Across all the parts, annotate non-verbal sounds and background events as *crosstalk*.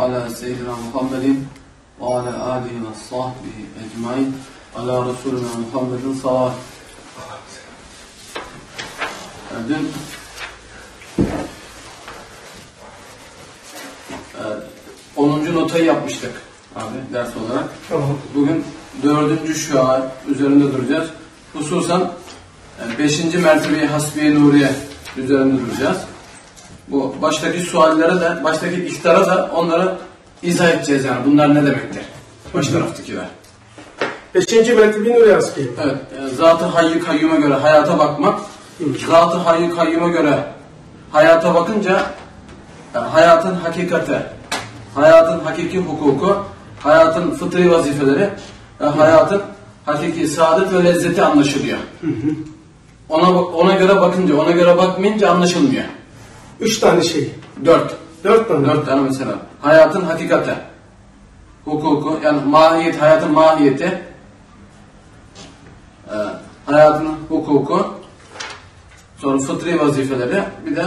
ala seyyidina Muhammedin ve ala alihi ve sahbihi ecmain ala Resulüne Muhammedin salat. Dün evet, 10. notayı yapmıştık abi ders olarak. Tamam. Bugün 4. şuar üzerinde duracağız. Hususan 5. E, mertebeye hasbiye nuriye üzerinde duracağız. Bu baştaki suallere de, baştaki ihtara da onları izah edeceğiz yani. Bunlar ne demektir? Baş taraftakiler. Beşinci mertebenin oraya askıyım. Evet, e, zat-ı hayy kayyuma göre hayata bakmak, zat-ı hayy kayyuma göre hayata bakınca e, hayatın hakikati, hayatın hakiki hukuku, hayatın fıtri vazifeleri ve hayatın hakiki saadet ve lezzeti anlaşılıyor. Ona ona göre bakınca, ona göre bakmayınca anlaşılmıyor. Üç tane şey. Dört. Dört tane. Dört tane mesela. Hayatın hakikati, hukuku, yani mahiyet, hayatın mahiyeti, e, hayatın hukuku, sonra fıtri vazifeleri, bir de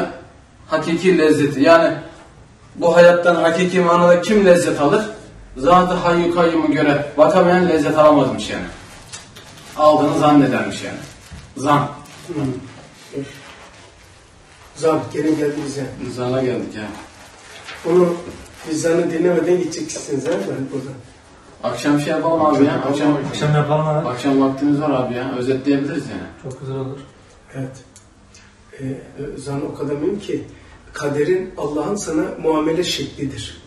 hakiki lezzeti. Yani bu hayattan hakiki manada kim lezzet alır? Zat-ı hayy göre bakamayan lezzet alamazmış yani. Aldığını zannedermiş yani. Zan. Hmm. Zam gelin geldi bize. Zana geldik yani. Onu biz zanı dinlemeden gideceksiniz ha ben burada. Akşam şey yapalım abi ya. Akşam, Akşam yapalım abi. akşam vaktimiz var abi ya. Özetleyebiliriz yani. Çok güzel olur. Evet. Ee, zan o kadar mühim ki kaderin Allah'ın sana muamele şeklidir.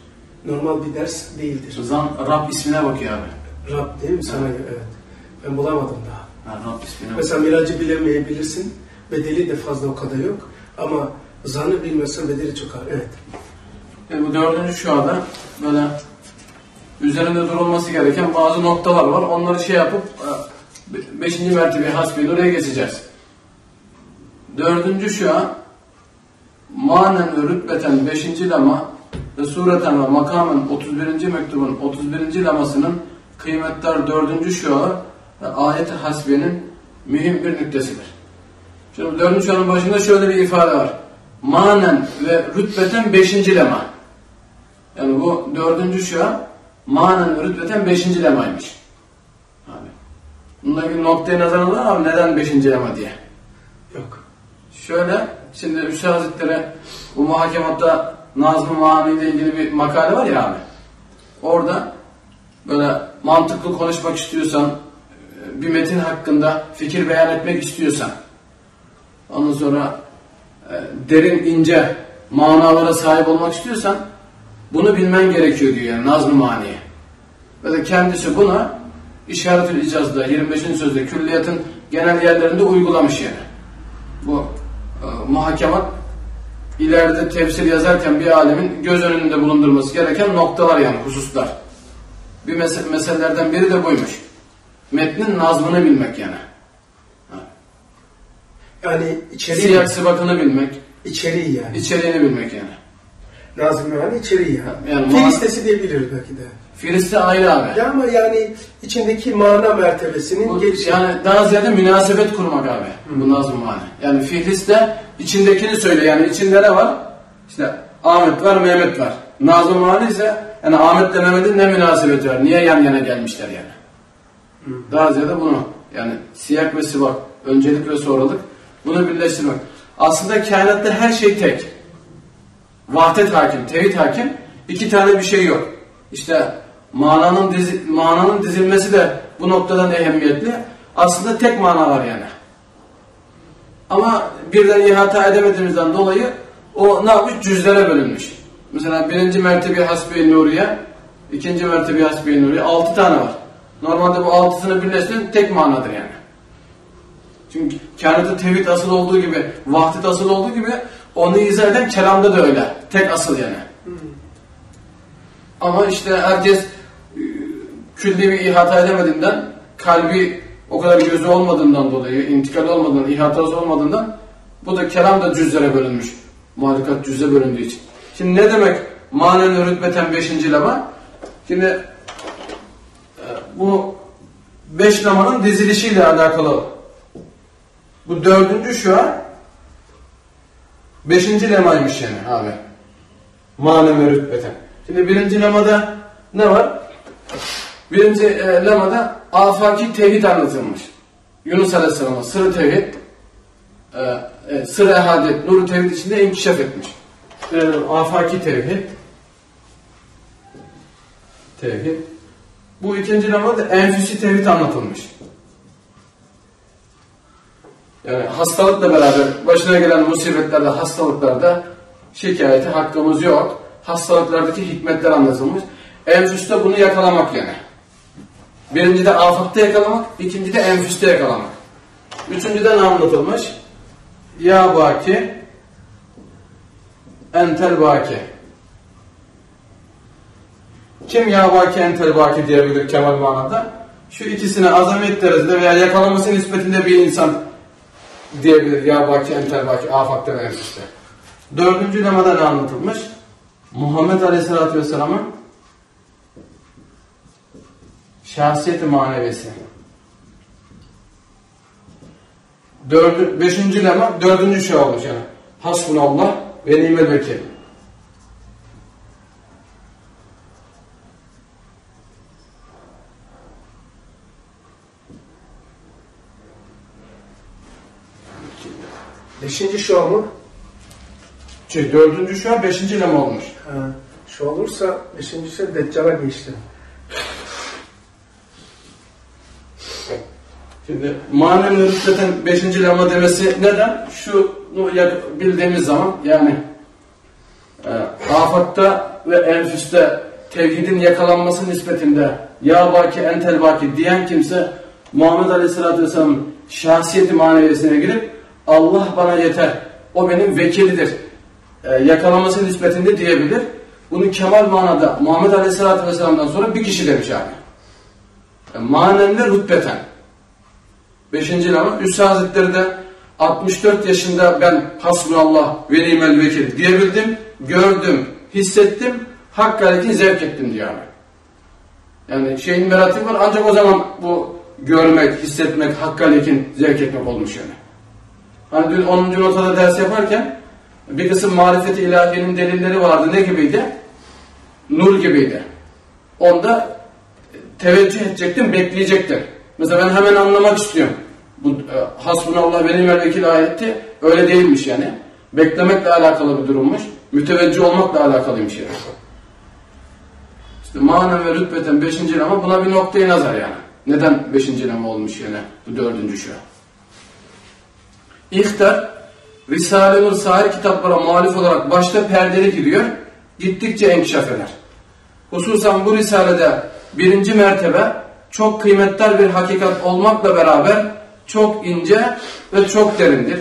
Normal bir ders değildir. Zan Rab ismine bakıyor abi. Rab değil mi sana? Evet. Ben bulamadım daha. Ha, Rab ismine bakıyor. Mesela miracı bilemeyebilirsin. Bedeli de fazla o kadar yok. Ama zanı bilmezsen bedeli çok ağır. Evet. Yani bu dördüncü şu anda böyle üzerinde durulması gereken bazı noktalar var. Onları şey yapıp e, be- beşinci mertebe hasbiyle oraya geçeceğiz. Dördüncü şu an manen ve rütbeten beşinci lama ve sureten ve makamen 31. mektubun 31. lamasının kıymetler dördüncü şu an ve ayet-i hasbiyenin mühim bir nüktesidir. Şimdi dördüncü şuanın başında şöyle bir ifade var. Manen ve rütbeten beşinci lema. Yani bu dördüncü şua manen ve rütbeten beşinci lemaymış. Abi. Bununla ilgili noktayı nazar alın abi neden beşinci lema diye. Yok. Şöyle, şimdi Üstad Hazretleri bu muhakematta Nazım-ı Mani ile ilgili bir makale var ya abi. Orada böyle mantıklı konuşmak istiyorsan, bir metin hakkında fikir beyan etmek istiyorsan, ondan sonra e, derin ince manalara sahip olmak istiyorsan bunu bilmen gerekiyor diyor yani Nazım-ı Mani'ye. Ve de kendisi buna işaret-ül icazda 25. sözde külliyatın genel yerlerinde uygulamış yani. Bu e, muhakemat ileride tefsir yazarken bir alemin göz önünde bulundurması gereken noktalar yani hususlar. Bir mes- meselelerden biri de buymuş. Metnin nazmını bilmek yani. Yani içeriği, Siyak sıbatını bilmek, içeriği yani. içeriğini bilmek yani. Nazım yani içeriği yani. Yani Fil ma- listesi diyebiliriz belki de. Filiste ayrı abi. Ya ama yani içindeki mana mertebesinin Bu, gelişi. yani daha ziyade münasebet kurmak abi. Bu nazım mani. Yani fiiliste içindekini söyle. Yani içinde ne var? İşte Ahmet var, Mehmet var. Nazım mani ise yani Ahmet'le Mehmet'in ne münasebeti var? Niye yan yana gelmişler yani? Daha ziyade bunu yani siyak ve sibak, öncelik ve sonralık bunu birleştirmek. Aslında kainatta her şey tek. Vahdet hakim, tevhid hakim. iki tane bir şey yok. İşte mananın dizi, mananın dizilmesi de bu noktadan ehemmiyetli. Aslında tek mana var yani. Ama birden ihata edemediğimizden dolayı o ne yapmış? Cüzlere bölünmüş. Mesela birinci mertebe hasbi nuriye, ikinci mertebe hasbi nuriye, altı tane var. Normalde bu altısını birleştirin tek manadır yani. Çünkü kainatta tevhid asıl olduğu gibi, vahdet asıl olduğu gibi onu izah eden kelamda da öyle. Tek asıl yani. Ama işte herkes e, külli bir ihata edemediğinden, kalbi o kadar gözü olmadığından dolayı, intikal olmadığından, ihatası olmadığından bu da kelam da cüzlere bölünmüş. Muhalikat cüzle bölündüğü için. Şimdi ne demek manen rütbeten beşinci lama? Şimdi e, bu beş lamanın dizilişiyle alakalı. Bu dördüncü şu an beşinci lemaymış yani abi. Manen ve rütbeten. Şimdi birinci lemada ne var? Birinci e, lemada afaki tevhid anlatılmış. Yunus Aleyhisselam'a sırrı tevhid, e, e, sırrı ehadet, nuru tevhid içinde inkişaf etmiş. E, afaki tevhid, tevhid. Bu ikinci lemada enfüsi tevhid anlatılmış. Yani hastalıkla beraber başına gelen musibetlerde, hastalıklarda şikayeti hakkımız yok. Hastalıklardaki hikmetler anlatılmış. Enfüste bunu yakalamak yani. Birinci de afatta yakalamak, ikinci de enfüste yakalamak. Üçüncü de ne anlatılmış? Ya baki, entel baki. Kim ya baki entel baki diyebilir kemal manada? Şu ikisine azamet derecede veya yakalaması nispetinde bir insan diyebilir. Ya baki entel baki afakta ve enfüste. Dördüncü lemada ne anlatılmış? Muhammed Aleyhisselatü Vesselam'ın şahsiyeti manevesi. Dördü, beşinci lema dördüncü şey olmuş yani. Hasbunallah ve nimel vekil. Beşinci şov mu? Şey, dördüncü şu an beşinci lema olmuş. Ha, şu olursa beşincisi Deccal'a geçti. Şimdi manen rütbeten beşinci lema demesi neden? Yak- bildiğimiz zaman yani e, afatta ve enfüste tevhidin yakalanması nispetinde ya baki entel baki diyen kimse Muhammed Aleyhisselatü Vesselam'ın şahsiyeti maneviyesine girip Allah bana yeter, o benim vekilidir e, yakalaması nispetinde diyebilir. Bunu kemal manada Muhammed Aleyhisselatü Vesselam'dan sonra bir kişi demiş abi. Yani manen ve rütbeten. Beşinci lama Üstad Hazretleri de 64 yaşında ben hasbunallah ve nimel vekil diyebildim, gördüm, hissettim, hakkarikin zevk ettim diyor abi. Yani şeyin meratibi var ancak o zaman bu görmek, hissetmek, hakkalikin zevk etmek olmuş yani. Hani dün 10. notada ders yaparken bir kısım marifeti ilahiyenin delilleri vardı. Ne gibiydi? Nur gibiydi. Onda teveccüh edecektim, bekleyecektim. Mesela ben hemen anlamak istiyorum. Bu e, hasbunallah ve nimel vekil ayeti öyle değilmiş yani. Beklemekle alakalı bir durummuş. Müteveccih olmakla alakalıymış yani. İşte manen ve rütbeten beşinci lema buna bir noktayı nazar yani. Neden beşinci lema olmuş yani bu dördüncü şu. İhtar Risale-i Nur sahir kitaplara muhalif olarak başta perdeli gidiyor, gittikçe enkişaf eder. Hususan bu risalede birinci mertebe çok kıymetli bir hakikat olmakla beraber çok ince ve çok derindir.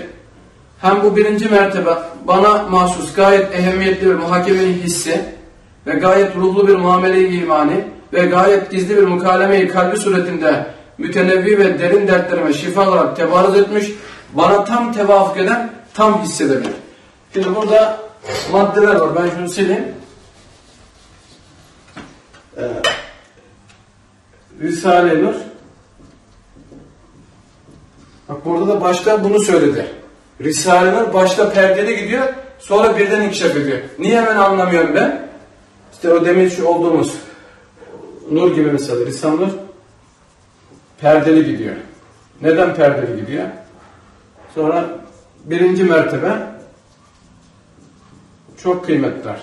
Hem bu birinci mertebe bana mahsus gayet ehemmiyetli bir muhakemeyi hissi ve gayet ruhlu bir muamele-i imani ve gayet gizli bir mukalemeyi kalbi suretinde mütenevvi ve derin dertlerime şifa olarak tebarüz etmiş, bana tam tevafuk eden tam hissedebilir. Şimdi burada maddeler var. Ben şunu sileyim. Ee, Risale-i Nur Bak burada da başta bunu söyledi. Risale-i Nur başta perdeli gidiyor, sonra birden inkişaf ediyor. Niye hemen anlamıyorum ben? İşte o demin şu olduğumuz Nur gibi mesela Risale-i Nur perdeli gidiyor. Neden perdeli gidiyor? Sonra birinci mertebe çok kıymetler.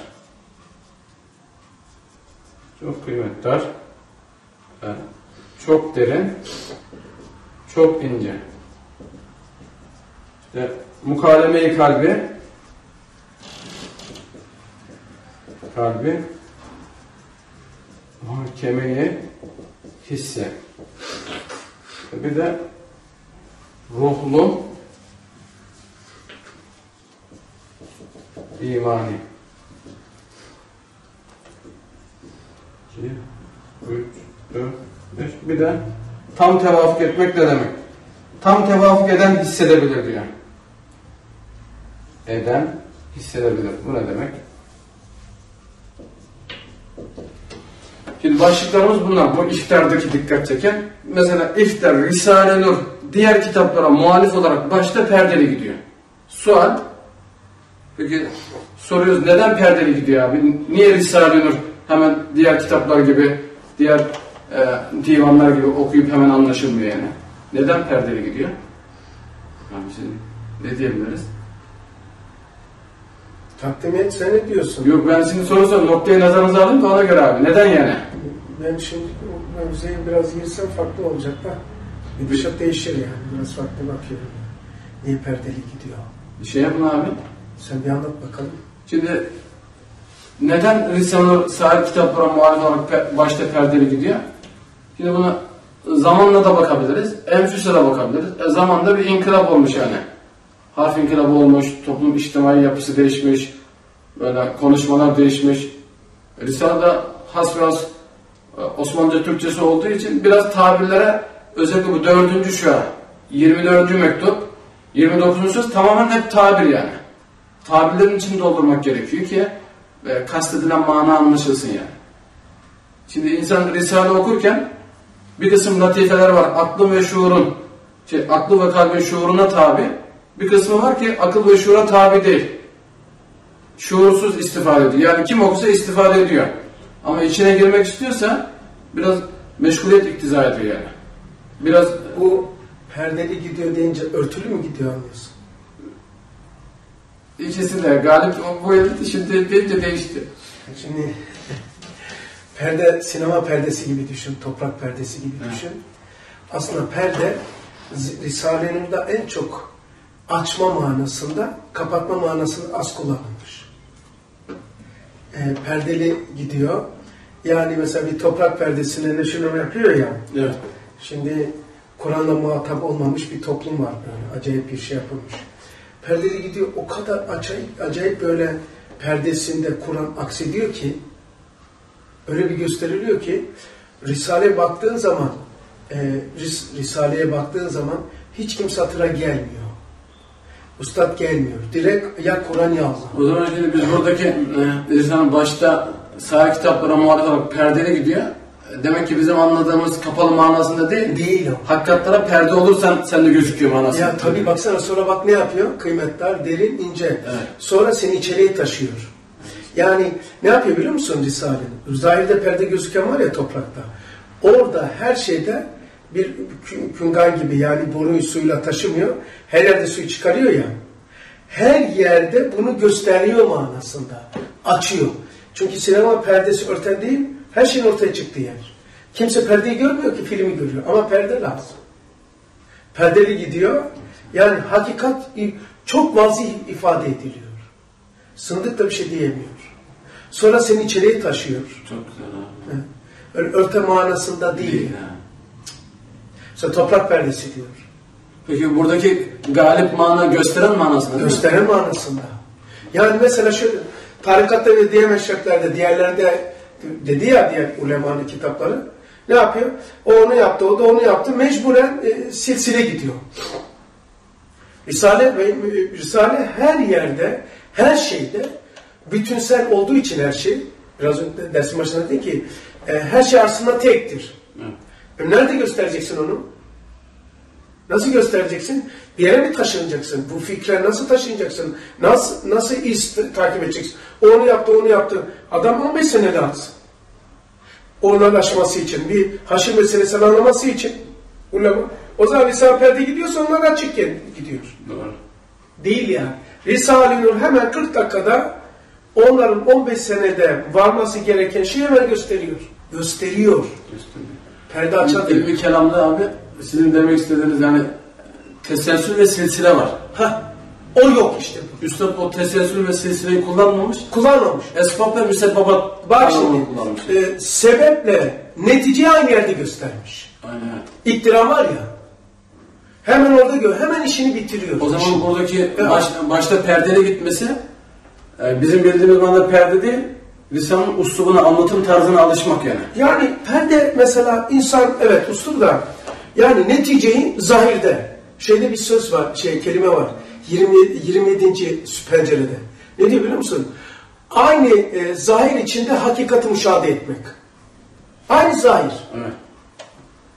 Çok kıymetler. Çok derin. Çok ince. İşte mukaleme-i kalbi kalbi muhakemeyi hisse. Bir de ruhlu imani. 2, 3, 4, 5. Bir de tam tevafuk etmek ne demek? Tam tevafuk eden hissedebilir diyor. Eden hissedebilir. Bu ne demek? Şimdi başlıklarımız bunlar. Bu iftardaki dikkat çeken. Mesela iftar, Risale-i Nur diğer kitaplara muhalif olarak başta perdeli gidiyor. Sual Peki soruyoruz neden perdeli gidiyor abi? Niye Risale-i Nur hemen diğer kitaplar gibi, diğer e, divanlar gibi okuyup hemen anlaşılmıyor yani? Neden perdeli gidiyor? Abi şimdi ne diyebiliriz? Takdim et sen ne diyorsun? Yok ben şimdi soru sor, noktayı nazarınıza alayım da ona göre abi. Neden yani? Ben şimdi mevzuya biraz girsem farklı olacak da gidişat değişir yani. Biraz farklı bakıyorum. Niye perdeli gidiyor? Bir şey yapın abi. Sen bir anlat bakalım. Şimdi neden Risale-i sahip kitaplara muhalif olarak başta perdeli gidiyor? Şimdi buna zamanla da bakabiliriz, enfüse de bakabiliriz. E, zamanda bir inkılap olmuş yani. Harf inkılabı olmuş, toplum içtimai yapısı değişmiş, böyle konuşmalar değişmiş. Risale'de has biraz e, Osmanlıca Türkçesi olduğu için biraz tabirlere özellikle bu dördüncü şu an 24. mektup 29. söz tamamen hep tabir yani tabirlerin içini doldurmak gerekiyor ki e, kastedilen mana anlaşılsın yani. Şimdi insan Risale okurken bir kısım latifeler var. Aklın ve şuurun, şey, aklı ve kalbin şuuruna tabi. Bir kısmı var ki akıl ve şuura tabi değil. Şuursuz istifade ediyor. Yani kim okusa istifade ediyor. Ama içine girmek istiyorsa biraz meşguliyet iktiza ediyor yani. Biraz Bu perdeli gidiyor deyince örtülü mü gidiyor anlıyorsun? İkisi de galip bu yıl şimdi deyince değişti. Şimdi *laughs* perde sinema perdesi gibi düşün, toprak perdesi gibi Evet. düşün. Aslında perde de en çok açma manasında, kapatma manasında az kullanılmış. E, perdeli gidiyor. Yani mesela bir toprak perdesine neşinoma yapıyor ya. Evet. Şimdi Kur'an'la muhatap olmamış bir toplum var böyle. Acayip bir şey yapılmış. Perdeli gidiyor o kadar acayip, acayip böyle perdesinde Kur'an aksediyor ki öyle bir gösteriliyor ki Risale baktığın zaman e, Ris- Risale'ye baktığın zaman hiç kimse hatıra gelmiyor. Ustad gelmiyor. Direkt ya Kur'an ya. O zaman şimdi biz buradaki e, başta sahih kitaplara muhalif olarak perdeli gidiyor. Demek ki bizim anladığımız kapalı manasında değil, Değil o. hakikatlara perde olursan sen de gözüküyor manasında. Ya tabii baksana sonra bak ne yapıyor? Kıymetler derin, ince. Evet. Sonra seni içeriye taşıyor. Yani ne yapıyor biliyor musun Risale'nin? Zahirde perde gözüken var ya toprakta. Orada her şeyde bir kü- küngan gibi yani boruyu suyla taşımıyor. Her yerde suyu çıkarıyor ya. Her yerde bunu gösteriyor manasında. Açıyor. Çünkü sinema perdesi örten değil, her şeyin ortaya çıktığı yer. Kimse perdeyi görmüyor ki filmi görüyor ama perde lazım perdeli gidiyor. Yani hakikat çok vazih ifade ediliyor. Sındık da bir şey diyemiyor. Sonra seni içeriye taşıyor. Çok güzel abi. Öyle örte manasında değil. Değil. Mesela toprak perdesi diyor. Peki buradaki galip mana gösteren manasında mi? Gösteren manasında. Yani mesela şu tarikatta ve diğer meşreklerde, diğerlerde dedi ya diğer ulemanın kitapları ne yapıyor? O onu yaptı, o da onu yaptı. Mecburen e, silsile gidiyor. Risale ve Risale her yerde, her şeyde bütünsel olduğu için her şey, biraz önce dersin başında dedi ki, e, her şey aslında tektir. Evet. E, nerede göstereceksin onu? Nasıl göstereceksin? Bir yere mi taşınacaksın? Bu fikre nasıl taşınacaksın? Nasıl nasıl iz takip edeceksin? O onu yaptı, onu yaptı. Adam 15 sene lazım. Onun aşması için, bir haşır meselesini anlaması için. Ulema. O zaman Risale perde gidiyorsa onlar açık gidiyor. Doğru. Değil yani. Risale-i Nur hemen 40 dakikada onların 15 senede varması gereken şeyi hemen gösteriyor. Gösteriyor. Gösteriyor. Perde açar değil. İlmi kelamda abi sizin demek istediğiniz yani teselsül ve silsile var. Ha, o yok işte. Üstad o teselsül ve silsileyi kullanmamış. Kullanmamış. Esbab ve müsebbabat Bak şimdi, kullanmış. e, sebeple neticeyi aynı yerde göstermiş. Aynen. İktira var ya, hemen orada gör, hemen işini bitiriyor. O zaman İşini- buradaki Evet. baş, başta perdeli gitmesi e, bizim bildiğimiz manada perde değil, lisanın uslubuna, anlatım tarzına alışmak yani. Yani perde mesela insan, evet ustur da, yani neticeyi zahirde, şeyde bir söz var, şey kelime var, 20, 27. pencerede. Ne diyor biliyor musun? Aynı e, zahir içinde hakikati müşahede etmek. Aynı zahir. Evet.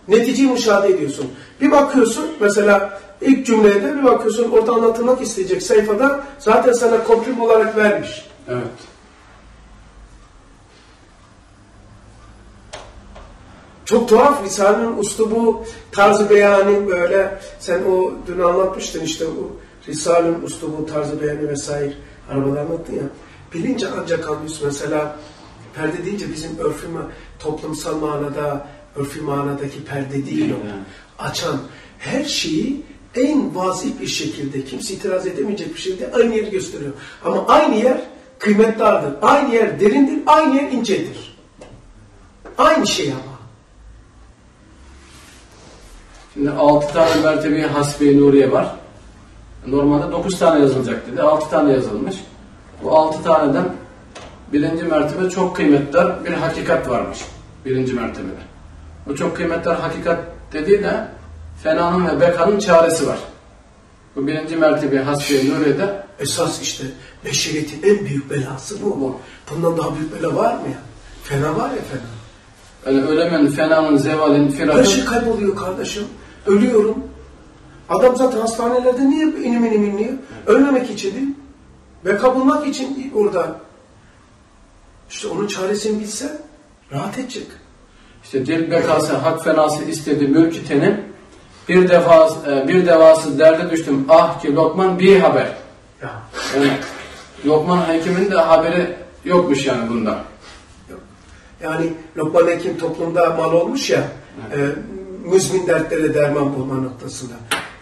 Neticeyi müşahede ediyorsun. Bir bakıyorsun mesela İlk cümleye de bir bakıyorsun orada anlatılmak isteyecek sayfada zaten sana komprim olarak vermiş. Evet. Çok tuhaf Risale'nin uslubu, tarzı beyanı böyle sen o dün anlatmıştın işte o Risale'nin uslubu, tarzı beyanı vesaire arabada anlattın ya. Bilince ancak anlıyorsun. Mesela perde deyince bizim örfü toplumsal manada, örfü manadaki perde değil o. Yani. Açan her şeyi en vazif bir şekilde, kimse itiraz edemeyecek bir şekilde aynı yeri gösteriyor. Ama aynı yer kıymetlidir. Aynı yer derindir, aynı yer incedir. Aynı şey ama. Şimdi 6 tane mertebe hasbe-i nuriye var. Normalde 9 tane yazılacak dedi. 6 tane yazılmış. Bu 6 taneden birinci mertebe çok kıymetli bir hakikat varmış. Birinci mertebede. Bu çok kıymetli hakikat dediği de fenanın ve bekanın çaresi var. Bu birinci mertebe hasbe-i nuriyede Esas işte beşeriyetin en büyük belası bu. Bu. Bundan daha büyük bela var mı ya? Fena var ya fena. yani ölemen, fenanın, zevalin, Her firakın şey kayboluyor kardeşim. Ölüyorum. Adam zaten hastanelerde niye inim inim inliyor? Ölmemek için değil. Beka bulmak için değil orada. İşte onun çaresini bilse rahat edecek. İşte dil bekası, hak fenası istedi mülkü tenin. Bir defa e, bir devası derde düştüm. Ah ki Lokman bir haber. Ya. Yani Lokman Hakim'in de haberi yokmuş yani bundan. Yani Lokman Hekim toplumda mal olmuş ya, e, müzmin dertlere derman bulma noktasında.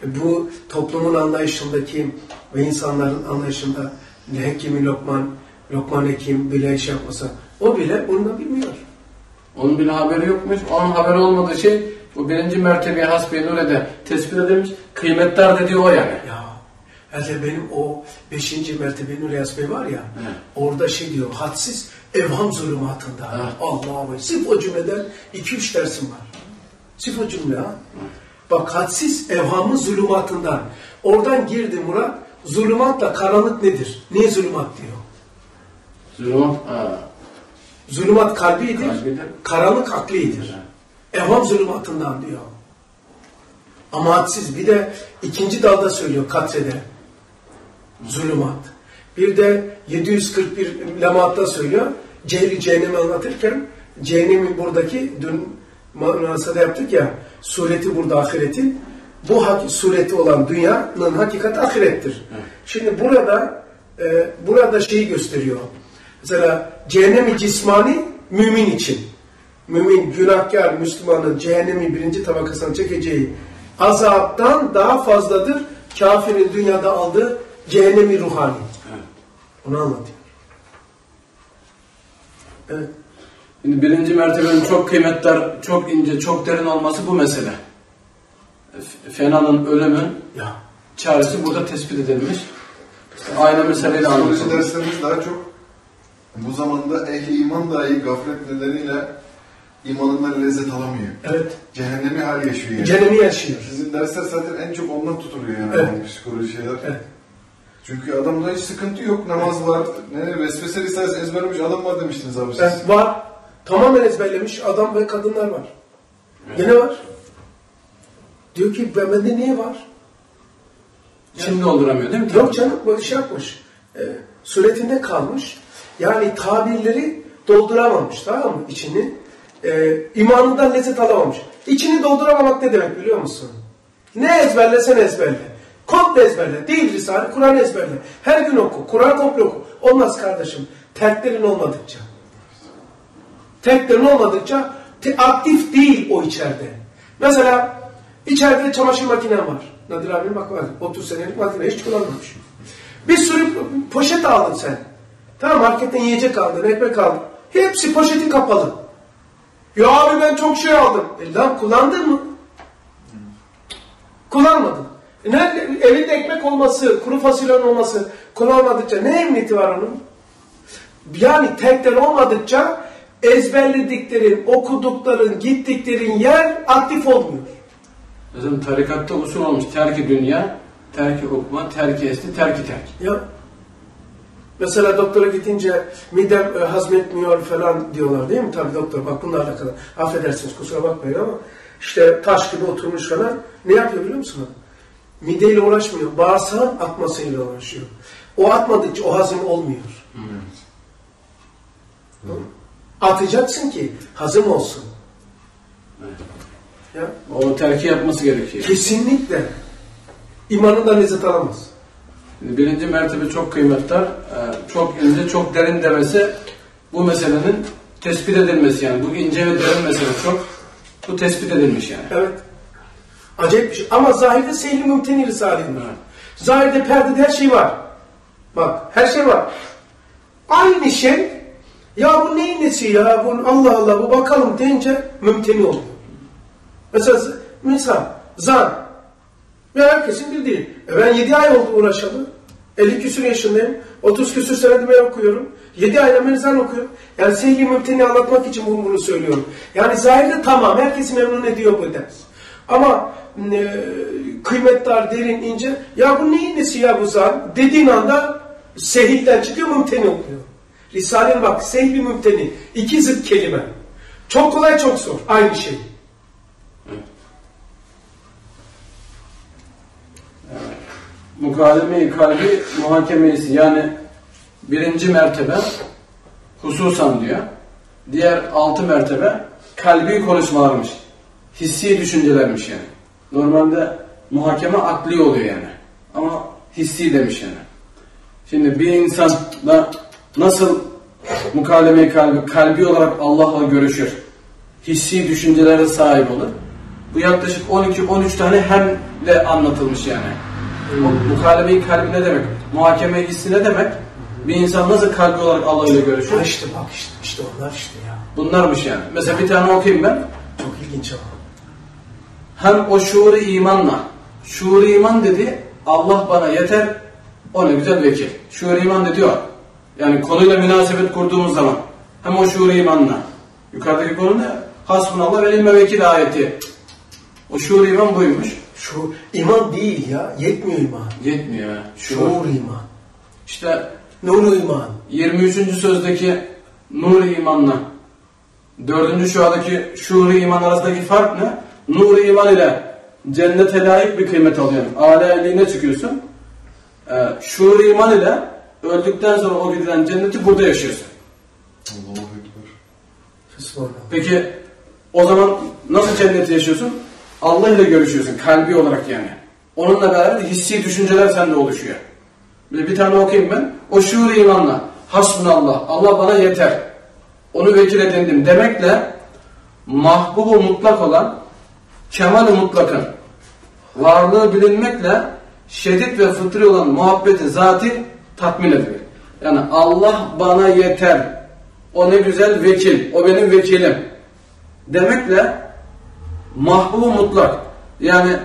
Bu toplumun anlayışındaki ve insanların anlayışında Hekimi Lokman, Lokman Hekim bile iş yapmasa, o bile bunu da bilmiyor. Onun bile haberi yokmuş. Onun haberi olmadığı şey bu birinci mertebeye hasbi nurede tespit edilmiş. Kıymetler dediği o yani. Ya, hele benim o beşinci mertebe Nur Bey var ya, Evet. orada şey diyor, hadsiz evham zulümatında. Evet. Allah Allah. Sırf o cümleden iki üç dersim var. Sırf o cümle ha. Bak hadsiz evhamı zulümatından. Oradan girdi Murat. Zulümatla karanlık nedir? Niye zulümat diyor? Zulümat, ha, Zulümat kalbidir, Kalbidir. karanlık aklidir. Evham zulümatından diyor. Ama hadsiz. Bir de ikinci dalda söylüyor Katre'de. Zulümat. Bir de 741 lematta söylüyor. Cehli cehennemi anlatırken cehennemin buradaki dün manasada yaptık ya sureti burada ahiretin bu hak, sureti olan dünyanın hakikati ahirettir. Şimdi burada e, burada şeyi gösteriyor. Mesela cehennemi cismani mümin için. Mümin, günahkar, Müslümanın cehennemi birinci tabakasına çekeceği azaptan daha fazladır kafirin dünyada aldığı cehennemi ruhani. Evet. Onu anlatıyor. Evet. Şimdi birinci mertebenin çok kıymetler, çok ince, çok derin olması bu mesele. Fenanın, ölümün Ya. çaresi burada tespit edilmiş. İşte aynı meseleyle Psikoloji anlatılmış. derslerimiz daha çok bu zamanda ehli iman dahi gaflet nedeniyle imanından lezzet alamıyor. Evet. Cehennemi hal yaşıyor yani. Cehennemi yaşıyor. Sizin dersler zaten en çok ondan tutuluyor yani Evet. bu psikoloji şeyler. Evet. Çünkü adamda hiç sıkıntı yok, namaz var, ne vesvese risalesi ezberlemiş adam var demiştiniz abi siz. Evet, var. Tamamen ezberlemiş adam ve kadınlar var. Yine var. Diyor ki ben bende niye var? Şimdi dolduramıyor değil mi? Yok canım böyle şey yapmış. E, suretinde kalmış. Yani tabirleri dolduramamış tamam mı içini? E, imanından lezzet alamamış. İçini dolduramamak ne demek biliyor musun? Ne ezberlesen ezberle. Komple ezberle. Değil Risale, Kur'an ezberle. Her gün oku. Kur'an komple oku. Olmaz kardeşim. Terklerin olmadıkça. Terklerin olmadıkça te- aktif değil o içeride. Mesela içeride çamaşır makinem var. Nadir abinin bak var. 30 senelik makine hiç kullanmamış. Bir sürü poşet aldın sen. Tamam marketten yiyecek aldın, ekmek aldın. Hepsi poşeti kapalı. Ya abi ben çok şey aldım. E lan kullandın mı? Kullanmadın. E nerede, evinde ekmek olması, kuru fasulyenin olması kullanmadıkça ne emniyeti var onun? Yani tekler olmadıkça ezberlediklerin, okudukların, gittiklerin yer aktif olmuyor. Bizim tarikatta usul olmuş. Terki dünya, terki okuma, terki esti, terki terk. Ya mesela doktora gidince midem e, hazmetmiyor falan diyorlar değil mi? Tabii doktor bak bununla alakalı. Affedersiniz kusura bakmayın ama işte taş gibi oturmuş falan. Ne yapıyor biliyor musun? Mideyle uğraşmıyor. Bağırsağın atmasıyla uğraşıyor. O atmadıkça o hazım olmuyor. Atacaksın ki hazım olsun. Ya, O terki yapması gerekiyor. kesinlikle imanından lezzet alamaz. Birinci mertebe çok kıymetli. Ee, Çok ince, çok derin demesi bu meselenin tespit edilmesi yani. Bu ince ve derin mesele çok. Bu tespit edilmiş yani. Evet. Acayip bir şey. Ama zahirde seyli mümteni risaleyim. Evet. Zahirde perdede her şey var. Bak her şey var. Aynı şey ya bu neyin nesi ya bu Allah Allah bu bakalım deyince mümteni oluyor. Mesela misal zan ve herkesin bildiği. E ben 7 ay oldu uğraşalı. 50 küsur yaşındayım. 30 küsur senedir ben okuyorum. 7 ayda ben zan okuyorum. Yani seyli mümteni anlatmak için bunu, bunu söylüyorum. Yani zahirde tamam herkesi memnun ediyor bu ders. Ama e, kıymetler derin ince ya bu neyin nesi ya bu zan dediğin anda sehilden çıkıyor mümteni oluyor. Risale'nin bak sehli mümteni iki zıt kelime. Çok kolay çok zor. Aynı şey. Mukademe-i kalbi muhakemesi yani birinci mertebe hususan diyor. Diğer altı mertebe kalbi konuşmalarmış. Hissi düşüncelermiş yani. Normalde muhakeme akli oluyor yani. Ama hissi demiş yani. Şimdi bir insan da nasıl mukademe-i kalbi, kalbi olarak Allah'la görüşür, hissi düşüncelere sahip olur. Bu yaklaşık 12-13 tane hemle anlatılmış yani. Bu mukalemeyi kalbi ne demek? Muhakeme hissi ne demek? Bir insan nasıl kalbi olarak Allah ile Ha görüşür? işte bak işte, işte onlar işte ya. Bunlarmış yani. Mesela bir tane okuyayım ben. Çok ilginç ama. Hem o şuuru imanla. Şuuru iman dedi Allah bana yeter o ne güzel vekil. Şuuru iman dedi o. Yani konuyla münasebet kurduğumuz zaman hem o şuuru imanla. Yukarıdaki konu ne? Hasbunallah ve ilme vekil ayeti. O şuur iman buymuş. Şu iman değil ya. Yetmiyor iman. Yetmiyor. ha. Şuur. Şuur iman. İşte Nuru iman. 23. sözdeki nur imanla 4. şuadaki şuur iman arasındaki fark ne? Nur iman ile cennete layık bir kıymet alıyorsun. Âlâ çıkıyorsun. Ee, şuur iman ile öldükten sonra o gidilen cenneti burada yaşıyorsun. Allahu Ekber. Peki o zaman nasıl cenneti yaşıyorsun? Allah ile görüşüyorsun kalbi olarak yani. Onunla beraber hissi düşünceler sende oluşuyor. Bir, bir tane okuyayım ben. O şuur imanla. Hasbunallah. Allah bana yeter. Onu vekil edindim demekle mahbubu mutlak olan kemal-i mutlakın varlığı bilinmekle şiddet ve fıtri olan muhabbeti zati tatmin edilir. Yani Allah bana yeter. O ne güzel vekil. O benim vekilim. Demekle mahbubu mutlak. Yani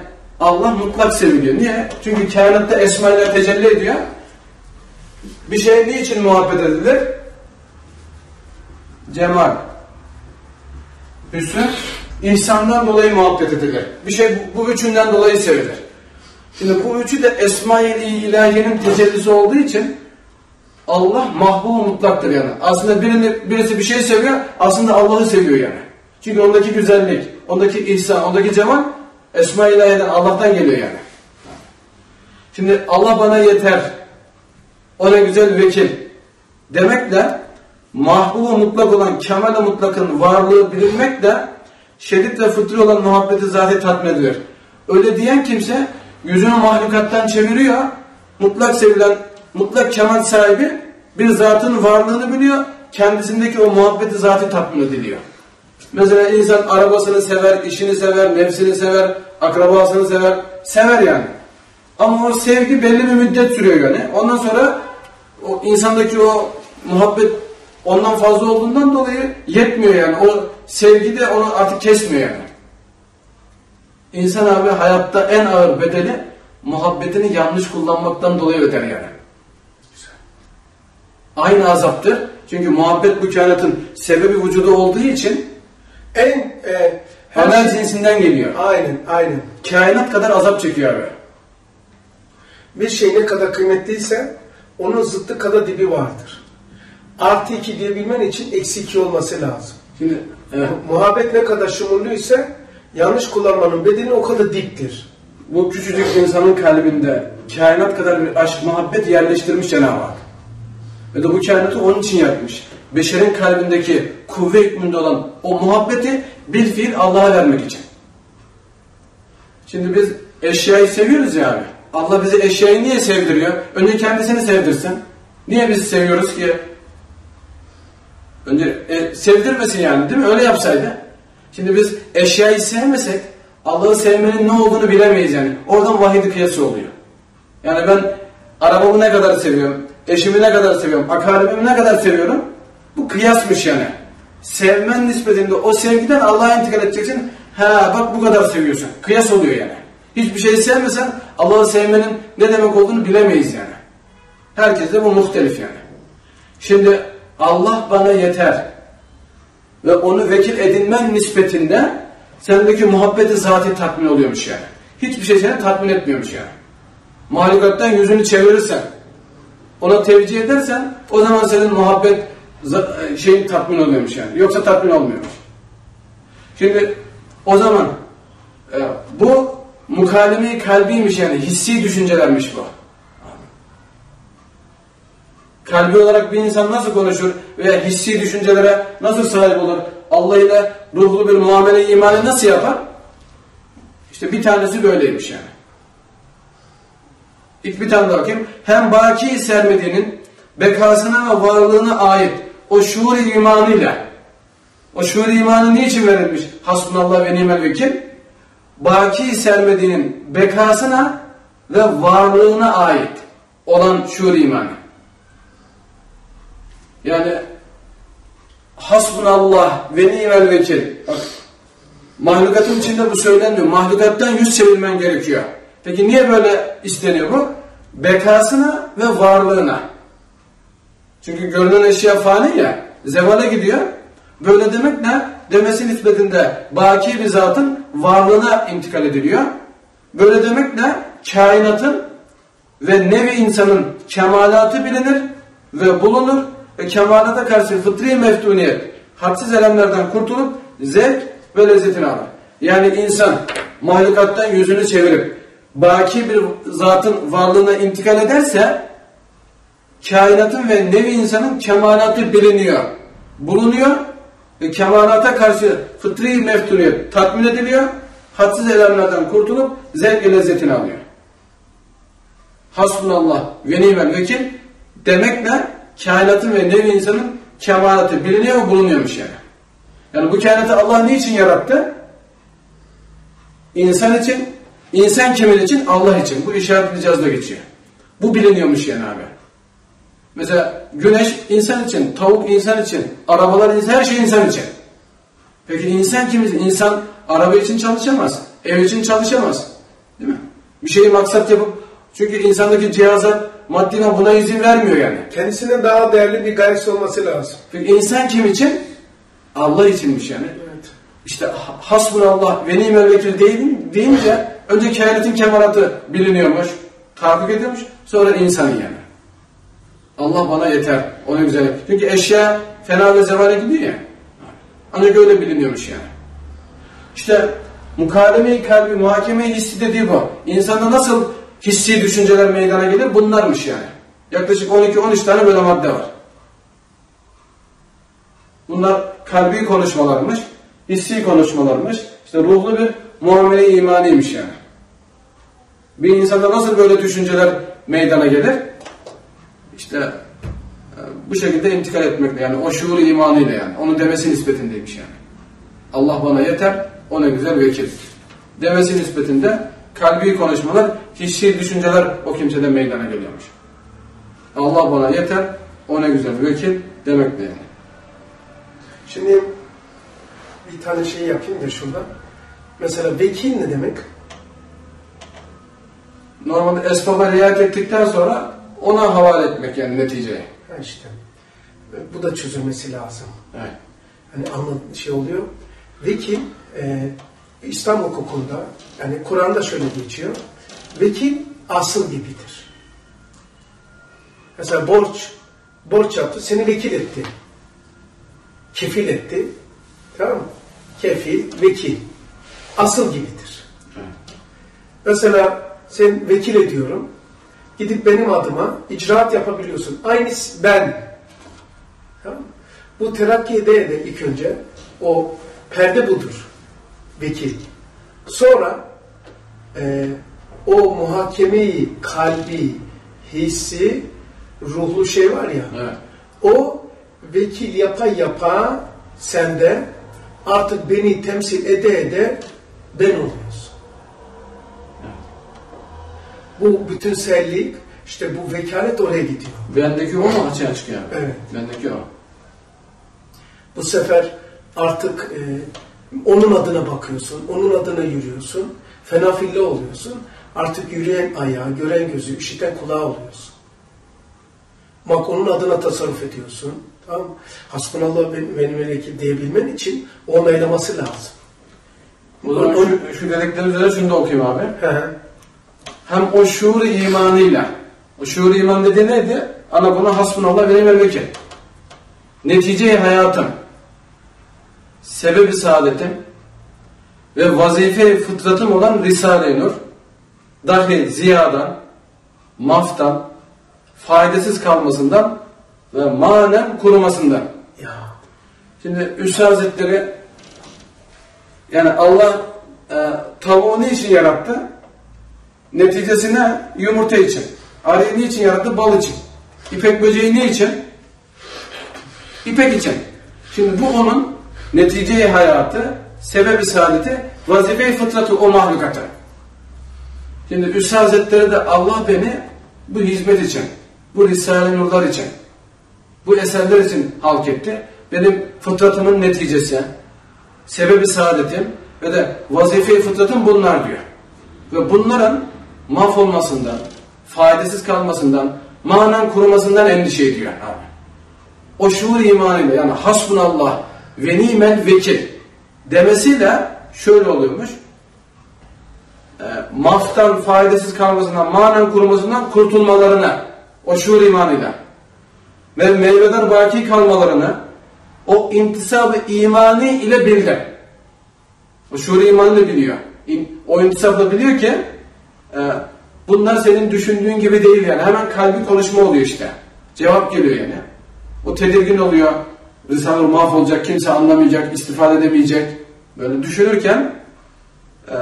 Allah mutlak seviliyor. Niye? Çünkü kainatta esma tecelli ediyor. Bir şey niçin muhabbet edilir? Cemal. Hüsnü. İhsandan dolayı muhabbet edilir. Bir şey bu, bu üçünden dolayı sevilir. Şimdi bu üçü de Esma-i İlahiye'nin tecellisi olduğu için Allah mahbub mutlaktır yani. Aslında birini, birisi bir şey seviyor, aslında Allah'ı seviyor yani. Çünkü ondaki güzellik, ondaki ihsan, ondaki cemal Esma-i İlahiye'den, Allah'tan geliyor yani. Şimdi Allah bana yeter, o ne güzel vekil demekle mahbubu mutlak olan kemal mutlakın varlığı bilinmekle şiddet ve fıtri olan muhabbeti zaten tatmin ediyor. Öyle diyen kimse yüzünü mahlukattan çeviriyor. Mutlak sevilen, mutlak kemal sahibi bir zatın varlığını biliyor. Kendisindeki o muhabbeti zaten tatmin ediliyor. Mesela insan arabasını sever, işini sever, nefsini sever, akrabasını sever. Sever yani. Ama o sevgi belli bir müddet sürüyor yani. Ondan sonra o insandaki o muhabbet ondan fazla olduğundan dolayı yetmiyor yani. O sevgi de onu artık kesmiyor yani. İnsan abi hayatta en ağır bedeli muhabbetini yanlış kullanmaktan dolayı öder yani. Aynı azaptır. Çünkü muhabbet bu kainatın sebebi vücudu olduğu için En e, her amel şey- cinsinden geliyor. Aynen, aynen. Kainat kadar azap çekiyor abi. Bir şey ne kadar kıymetliyse onun zıttı kadar dibi vardır. Artı iki diyebilmen için eksi iki olması lazım. Şimdi evet. Muhabbet ne kadar şumulluysa yanlış kullanmanın bedeli o kadar diptir. bu küçücük insanın kalbinde kainat kadar bir aşk, muhabbet yerleştirmiş Cenab-ı Hak. Ve de bu kainatı onun için yapmış. Beşerin kalbindeki kuvve hükmünde olan o muhabbeti bir fiil Allah'a vermek için. Şimdi biz eşyayı seviyoruz ya abi. Allah bize eşyayı niye sevdiriyor? Önce kendisini sevdirsin. Niye bizi seviyoruz ki? Önce e, sevdirmesin yani değil mi? Öyle yapsaydı. Şimdi biz eşyayı sevmesek Allah'ı sevmenin ne olduğunu bilemeyiz yani. Oradan vahidi kıyası oluyor. Yani ben arabamı ne kadar seviyorum, eşimi ne kadar seviyorum, akaribimi ne kadar seviyorum. Bu kıyasmış yani. Sevmen nispetinde o sevgiden Allah'a intikal edeceksin. Ha bak bu kadar seviyorsun. Kıyas oluyor yani. Hiçbir şeyi sevmesen Allah'ı sevmenin ne demek olduğunu bilemeyiz yani. Herkes de bu muhtelif yani. Şimdi Allah bana yeter ve onu vekil edinmen nispetinde sendeki muhabbeti zati tatmin oluyormuş yani. Hiçbir şey seni tatmin etmiyormuş yani. Mahlukattan yüzünü çevirirsen, ona tevcih edersen o zaman senin muhabbet şey tatmin oluyormuş yani. Yoksa tatmin olmuyormuş. Şimdi o zaman e, bu mukaleme kalbiymiş yani hissi düşüncelermiş bu. Kalbi olarak bir insan nasıl konuşur veya hissi düşüncelere nasıl sahip olur? Allah ile ruhlu bir muamele imanı nasıl yapar? İşte bir tanesi böyleymiş yani. İlk bir tane bakayım. Hem baki sermediğinin bekasına ve varlığına ait o şuur imanıyla o şuur imanı niçin verilmiş? Hasbunallah ve nimel vekil. Baki sermediğinin bekasına ve varlığına ait olan şuur imanı. Yani hasbunallah ve nimel vekil. Bak, mahlukatın içinde bu söylenmiyor. Mahlukattan yüz çevirmen gerekiyor. Peki niye böyle isteniyor bu? Bekasına ve varlığına. Çünkü görünen eşya fani ya, zevale gidiyor. Böyle demek ne? Demesi nispetinde baki bir zatın varlığına intikal ediliyor. Böyle demek ne? Kainatın ve nevi insanın kemalatı bilinir ve bulunur ve kemalata karşı fıtri meftuniyet, hadsiz elemlerden kurtulup zevk ve lezzetini alır. Yani insan mahlukattan yüzünü çevirip baki bir zatın varlığına intikal ederse kainatın ve nevi insanın kemalatı biliniyor, bulunuyor ve kemalata karşı fıtri meftuniyet tatmin ediliyor, hadsiz elemlerden kurtulup zevk ve lezzetini alıyor. Hasbunallah ve nimel vekil demek ne? Kainatın ve nevi insanın kemalatı biliniyor ve bulunuyormuş yani. Yani bu kainatı Allah niçin yarattı? İnsan için, insan kimin için? Allah için. Bu işaretli cihazda geçiyor. Bu biliniyormuş yani abi. Mesela güneş insan için, tavuk insan için, arabalar insan, her şey insan için. Peki insan kim? İnsan araba için çalışamaz, ev için çalışamaz. Değil mi? Bir şeyi maksat yapıp, çünkü insandaki cihaza maddi buna izin vermiyor yani. Kendisine daha değerli bir gayesi olması lazım. Peki insan kim için? Allah içinmiş yani. Evet. İşte hasbunallah ve nimel vekil deyince önce kainatın kemalatı biliniyormuş, tahkik ediyormuş, sonra insanın yani. Allah bana yeter. Ona güzel. Çünkü eşya fena ve zevale gidiyor ya. Ancak öyle biliniyormuş yani. İşte mukademe-i kalbi, muhakeme-i hissi dediği bu. İnsanda nasıl hissi düşünceler meydana gelir? Bunlarmış yani. Yaklaşık 12-13 tane böyle madde var. Bunlar kalbi konuşmalarmış, hissi konuşmalarmış. İşte ruhlu bir muamele imaniymiş yani. Bir insanda nasıl böyle düşünceler meydana gelir? İşte e, bu şekilde intikal etmekle yani o şuur imanıyla yani. Onun demesi nispetindeymiş yani. Allah bana yeter, o ne güzel vekil. Demesi nispetinde kalbi konuşmalar, hissi düşünceler o kimsede meydana geliyormuş. Allah bana yeter, o ne güzel vekil demekle yani. Şimdi bir tane şey yapayım da şurada. Mesela vekil ne demek? Normalde esbaba riayet ettikten sonra ona havale etmek yani neticeye. Ha işte. Bu da çözülmesi lazım. Evet. Hani anlat şey oluyor. Vekil e, İslam hukukunda yani Kur'an'da şöyle geçiyor. Vekil asıl gibidir. Mesela borç borç yaptı, seni vekil etti. Kefil etti. Tamam mı? Kefil, vekil. Asıl gibidir. Mesela sen vekil ediyorum. Gidip benim adıma icraat yapabiliyorsun. Aynı ben. Tamam mı? Bu terakki ede ede ilk önce o perde budur. Vekil. Sonra e, o muhakemeyi, kalbi, hissi, ruhlu şey var ya, Evet. o vekil yapa yapa sende artık beni temsil ede ede ben oluyorsun. Bu bütünsellik, işte bu vekalet oraya gidiyor. Bendeki o mu açığa çıkıyor? Evet. Bendeki o. Bu sefer artık e, onun adına bakıyorsun, onun adına yürüyorsun, fenafille oluyorsun. Artık yürüyen ayağı, gören gözü, işiten kulağı oluyorsun. Bak onun adına tasarruf ediyorsun. Tamam mı? Hasbunallah benim, vekil diyebilmen için o onaylaması lazım. O zaman şu, şu dedikleri üzerine şunu da okuyayım abi. He he. Hem o şuur imanıyla, o şuur iman dediği neydi? Ana buna hasbunallah benim el vekil. Netice hayatım, sebebi saadetim ve vazife fıtratım olan Risale-i Nur, dahi ziyadan, maftan, faydasız kalmasından ve manen kurumasından. Ya. Şimdi Üstad Hazretleri yani Allah e, tavuğu ne için yarattı? Neticesine yumurta için. Arıyı ne için yarattı? Bal için. İpek böceği ne için? İpek için. Şimdi bu onun neticeyi hayatı, sebebi saadeti, vazife-i fıtratı o mahlukatı. Şimdi Hazretleri de Allah beni bu hizmet için, bu Risale-i Nurlar için, bu eserler için halk etti. Benim fıtratımın neticesi, sebebi saadetim ve de vazife-i fıtratım bunlar diyor. Ve bunların mahvolmasından, faydasız kalmasından, manen kurumasından endişe ediyor. O şuur imanıyla yani hasbunallah ve nimel vekil demesiyle şöyle oluyormuş. E, maftan faydasız kalmasından, manen kurumasından kurtulmalarına o şuur imanıyla ve meyveden baki kalmalarını o intisab-ı imani ile bildi. O şuur imanını biliyor. O intisapla biliyor ki e, bunlar senin düşündüğün gibi değil yani. Hemen kalbi konuşma oluyor işte. Cevap geliyor yani. O tedirgin oluyor. Risale mahvolacak, kimse anlamayacak, istifade edemeyecek. Böyle düşünürken e,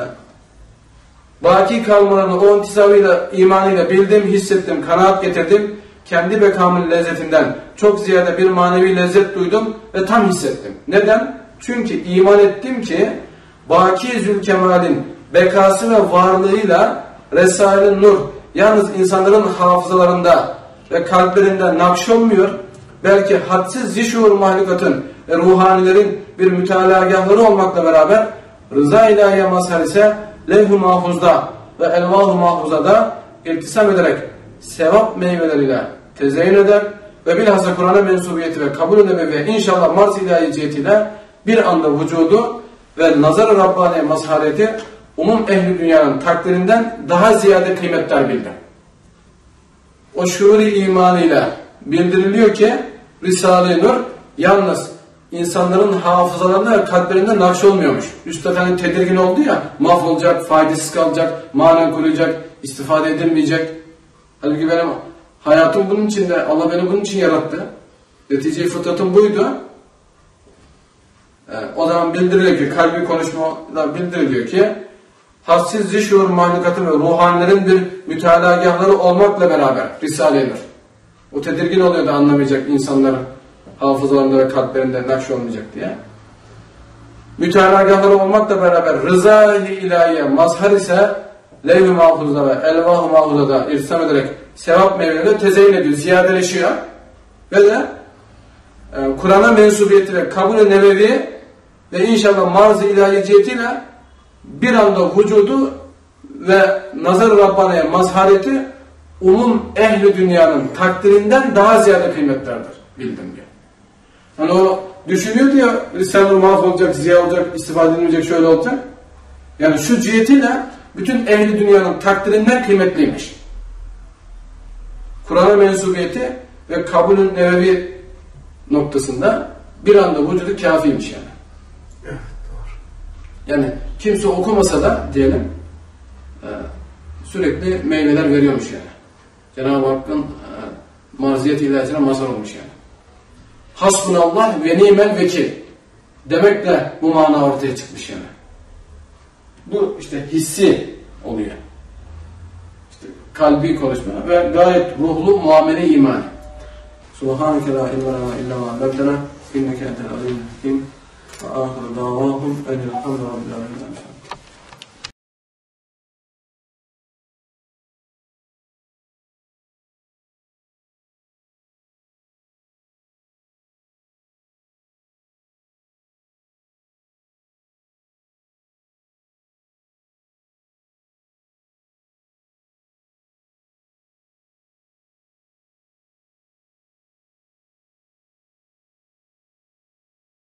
baki kalmalarını o intisabıyla, imanıyla bildim, hissettim, kanaat getirdim. Kendi bekamın lezzetinden çok ziyade bir manevi lezzet duydum ve tam hissettim. Neden? Çünkü iman ettim ki Baki Zülkemal'in bekası ve varlığıyla Resale-i Nur yalnız insanların hafızalarında ve kalplerinde nakşolmuyor, belki hadsiz zişur mahlukatın ve ruhanilerin bir mütalagahları olmakla beraber rıza ilahiye mazhar ise levh-i mahfuzda ve elvah-ı mahfuzada iltisam ederek sevap meyveleriyle tezeyün eder ve bilhassa Kur'an'a mensubiyeti ve kabul nebevi inşallah Mars ilahi cihetiyle bir anda vücudu ve nazar-ı Rabbani mazhareti umum ehli dünyanın takdirinden daha ziyade kıymetler bildi. O şuur-i imanıyla bildiriliyor ki Risale-i Nur yalnız insanların hafızalarında ve kalplerinde nakş olmuyormuş. Üstad hani tedirgin oldu ya mahvolacak, faydasız kalacak, manen kuruyacak, istifade edilmeyecek. Halbuki benim hayatım bunun içinde, Allah beni bunun için yarattı. Netice fıtratım buydu. Ee, o zaman bildiriliyor ki, kalbi konuşmada bildiriliyor ki, hassiz zişur mahlukatın ve ruhanilerin bir mütalagahları olmakla beraber Risale-i Nur. O tedirgin oluyor da anlamayacak insanların hafızalarında ve kalplerinde nakş olmayacak diye. Mütalagahları olmakla beraber rıza-i ilahiye mazhar ise levh-i mahfuzda ve elvah-ı mahfuzda irsam ederek sevap meyveleri tezeyyin ediyor, ziyadeleşiyor. Ve de e, Kur'an'a mensubiyetiyle kabul-ü nebevi ve inşallah marz-ı ilahi bir anda vücudu ve nazar-ı Rabbaniye mazhareti umum ehli dünyanın takdirinden daha ziyade kıymetlerdir. Bildim diyor. Hani o düşünüyor diyor Risale-i mahvolacak, ziya olacak, istifade edilmeyecek, şöyle olacak. Yani şu cihetiyle bütün ehli dünyanın takdirinden kıymetliymiş. Kur'an'a mensubiyeti ve kabulün nevevi noktasında bir anda vücudu kafiymiş yani. Evet, doğru. Yani kimse okumasa da diyelim e, sürekli meyveler veriyormuş yani. Cenab-ı Hakk'ın e, marziyet ilahiyatine mazhar olmuş yani. Hasbunallah ve nimel vekil demekle bu mana ortaya çıkmış yani. Bu işte hissi oluyor. İşte kalbi konuşma ve gayet ruhlu muamele iman. Subhaneke la ilme illa ma allamtena inneke entel alimul hakim ve ahiru davahum enilhamdülillahi rabbil alemin.